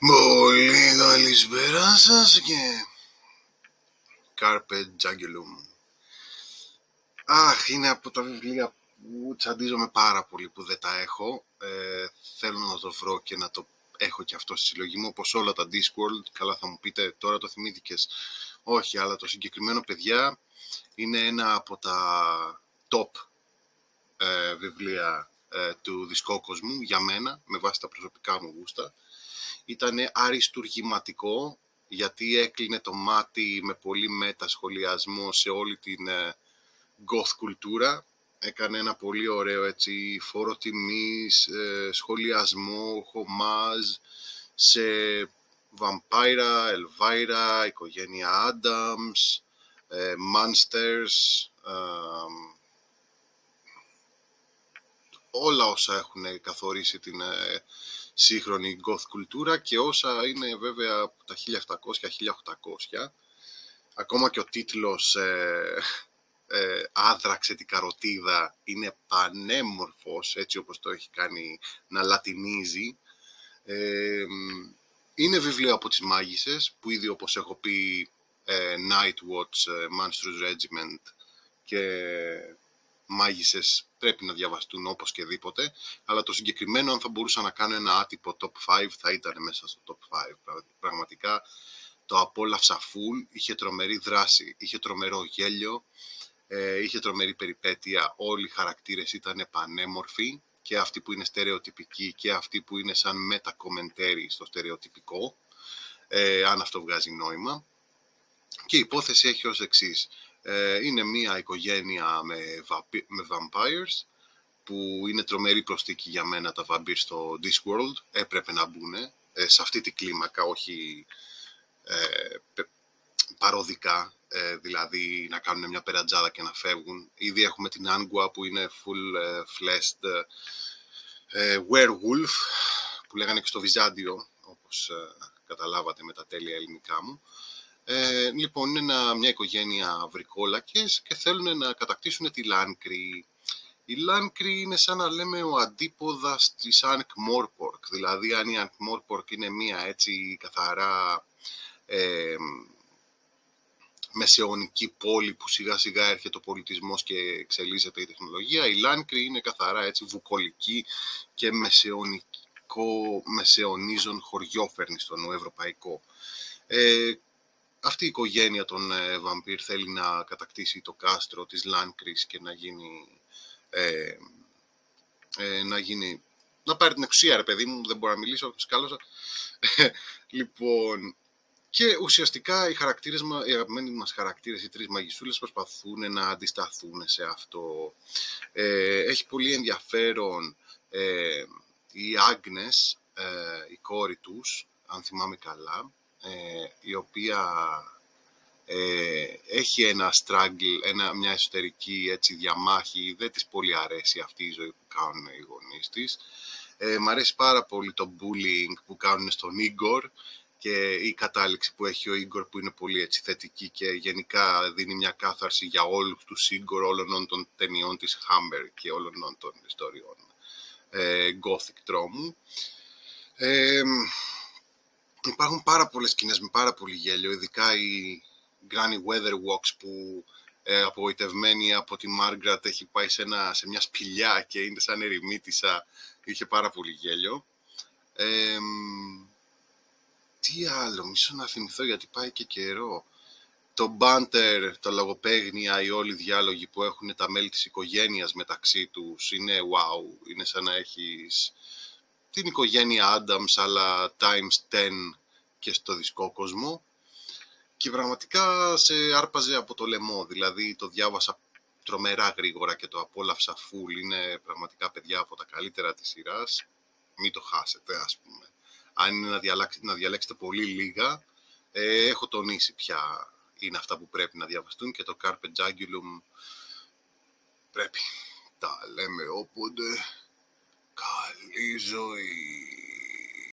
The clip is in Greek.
Πολύ καλησπέρα σας και... Carpe Jagulum. Αχ, είναι από τα βιβλία που τσαντίζομαι πάρα πολύ που δεν τα έχω. Ε, θέλω να το βρω και να το έχω και αυτό στη συλλογή μου, όπως όλα τα Discworld. Καλά θα μου πείτε, τώρα το θυμήθηκες. Όχι, αλλά το συγκεκριμένο, παιδιά, είναι ένα από τα top ε, βιβλία ε, του δισκόκοσμου για μένα, με βάση τα προσωπικά μου γούστα ήταν αριστουργηματικό γιατί έκλεινε το μάτι με πολύ μετασχολιασμό σε όλη την ε, goth κουλτούρα. Έκανε ένα πολύ ωραίο έτσι, φόρο τιμής, ε, σχολιασμό, χομάζ σε Βαμπάιρα, Ελβάιρα, οικογένεια Άνταμς, ε, Monsters, όλα όσα έχουν καθορίσει την σύγχρονη goth κουλτούρα και όσα είναι βέβαια από τα 1700-1800. Ακόμα και ο τίτλος ε, ε, «Άδραξε την καροτίδα» είναι πανέμορφος, έτσι όπως το έχει κάνει να λατινίζει. Ε, είναι βιβλίο από τις μάγισσες, που ήδη όπως έχω πει ε, Night Watch, ε, Monstrous Regiment και μάγισσες πρέπει να διαβαστούν όπως και δίποτε, αλλά το συγκεκριμένο αν θα μπορούσα να κάνω ένα άτυπο top 5 θα ήταν μέσα στο top 5. Πραγματικά το απόλαυσα full, είχε τρομερή δράση, είχε τρομερό γέλιο, ε, είχε τρομερή περιπέτεια, όλοι οι χαρακτήρες ήταν πανέμορφοι και αυτοί που είναι στερεοτυπικοί και αυτοί που είναι σαν μετακομεντέρι στο στερεοτυπικό, ε, αν αυτό βγάζει νόημα. Και η υπόθεση έχει ως εξής. Ε, είναι μια οικογένεια με, με vampires που είναι τρομερή προστίκη για μένα τα vampires στο Discworld. Έπρεπε να μπουν ε, σε αυτή τη κλίμακα, όχι ε, παροδικά, ε, δηλαδή να κάνουν μια περατζάδα και να φεύγουν. Ήδη έχουμε την Angua που είναι full ε, fleshed werewolf, που λέγανε και στο Βυζάντιο, όπως καταλάβατε με τα τέλεια ελληνικά μου. Ε, λοιπόν, είναι μια οικογένεια βρικόλακες και θέλουν να κατακτήσουν τη Λάνκρη. Η Λάνκρη είναι σαν να λέμε ο αντίποδας της Άνκ Μόρπορκ. Δηλαδή, αν η Άνκ Μόρπορκ είναι μια έτσι καθαρά ε, μεσαιωνική πόλη που σιγά σιγά έρχεται ο πολιτισμός και εξελίσσεται η τεχνολογία, η Λάνκρη είναι καθαρά έτσι βουκολική και μεσαιωνικό, μεσαιωνίζον χωριόφερνη στο ευρωπαϊκό. Ε, αυτή η οικογένεια των ε, βαμπύρ θέλει να κατακτήσει το κάστρο της Λάνκρης και να γίνει, ε, ε, να γίνει, να πάρει την εξουσία ρε παιδί μου, δεν μπορώ να μιλήσω, σκάλωσα. λοιπόν, και ουσιαστικά οι χαρακτήρες, οι αγαπημένοι μας χαρακτήρες, οι τρεις μαγισσούλες προσπαθούν να αντισταθούν σε αυτό. Ε, έχει πολύ ενδιαφέρον ε, οι Άγνες, ε, η κόρη τους, αν θυμάμαι καλά, ε, η οποία ε, έχει ένα struggle, ένα, μια εσωτερική έτσι, διαμάχη, δεν της πολύ αρέσει αυτή η ζωή που κάνουν οι γονείς της. Ε, μ' αρέσει πάρα πολύ το bullying που κάνουν στον Ίγκορ και η κατάληξη που έχει ο Ίγκορ που είναι πολύ έτσι θετική και γενικά δίνει μια κάθαρση για όλους τους Ίγκορ όλων των ταινιών της Hammer και όλων των ιστοριών ε, Gothic τρόμου. Ε, Υπάρχουν πάρα πολλές σκηνές με πάρα πολύ γέλιο, ειδικά η Granny Weather Walks που ε, απογοητευμένη από τη Μάργκρατ έχει πάει σε, ένα, σε μια σπηλιά και είναι σαν ερημίτισα. Είχε πάρα πολύ γέλιο. τι άλλο, μισό να θυμηθώ γιατί πάει και καιρό. Το banter, το λογοπαίγνια, οι όλοι οι διάλογοι που έχουν τα μέλη της οικογένειας μεταξύ τους είναι wow. Είναι σαν να έχεις την οικογένεια Adams αλλά times 10 και στο δισκόκοσμο και πραγματικά σε άρπαζε από το λαιμό, δηλαδή το διάβασα τρομερά γρήγορα και το απόλαυσα full, είναι πραγματικά παιδιά από τα καλύτερα της σειράς, μην το χάσετε ας πούμε. Αν είναι να, διαλέξετε, να διαλέξετε πολύ λίγα, ε, έχω τονίσει πια είναι αυτά που πρέπει να διαβαστούν και το Carpe Jagulum πρέπει. Τα λέμε όποτε. Καλή ζωή.